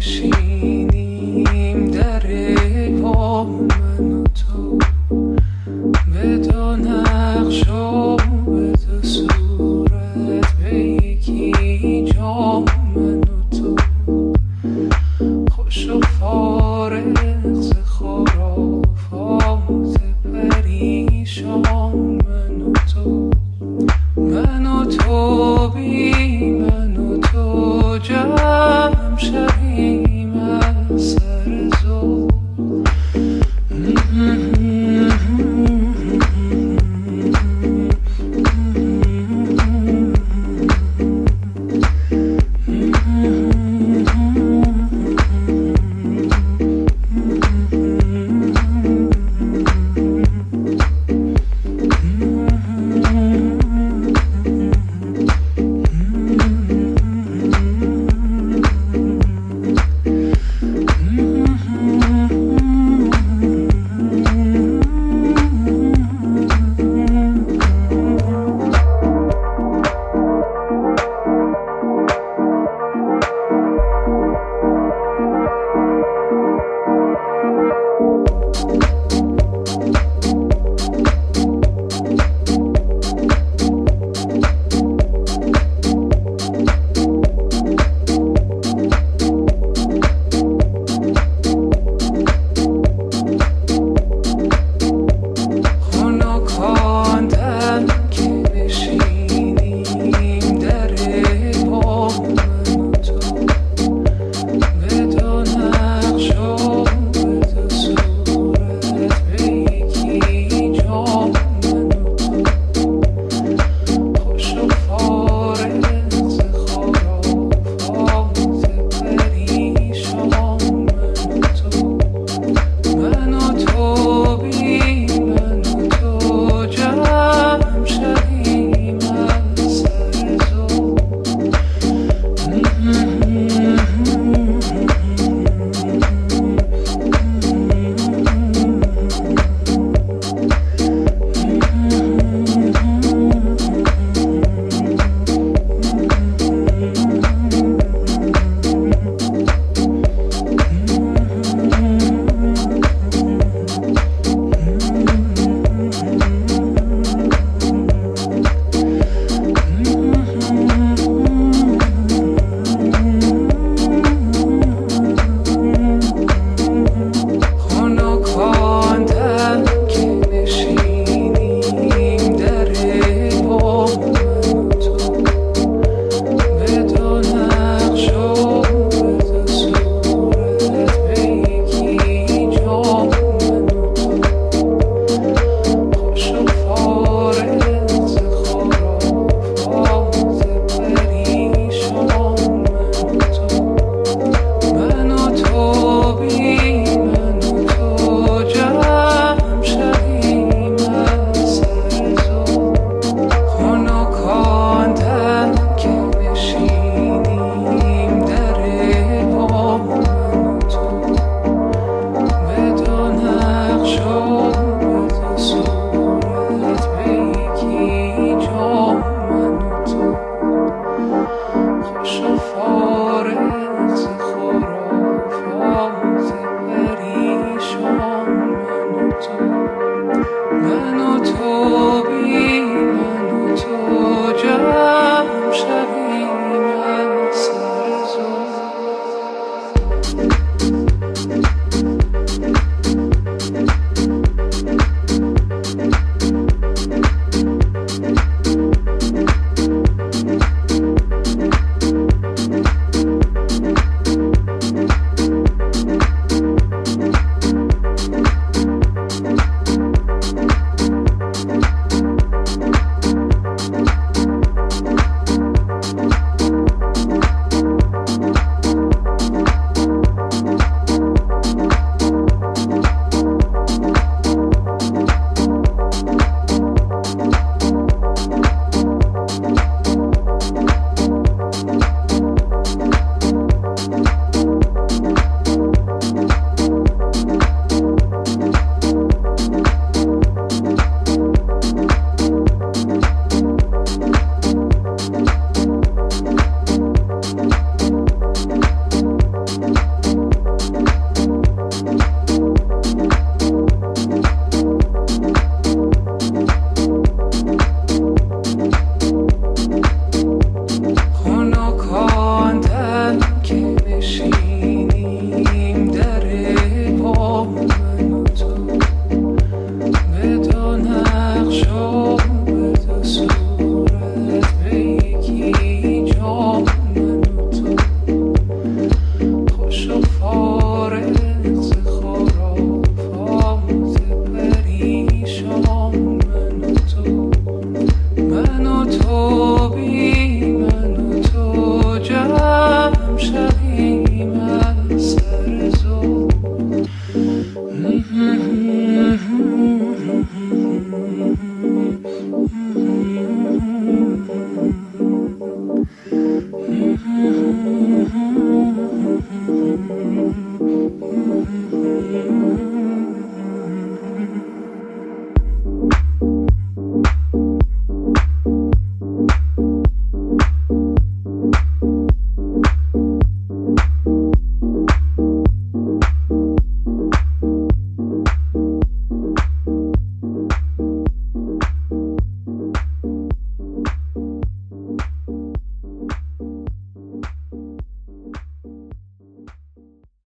she she Mm-hmm.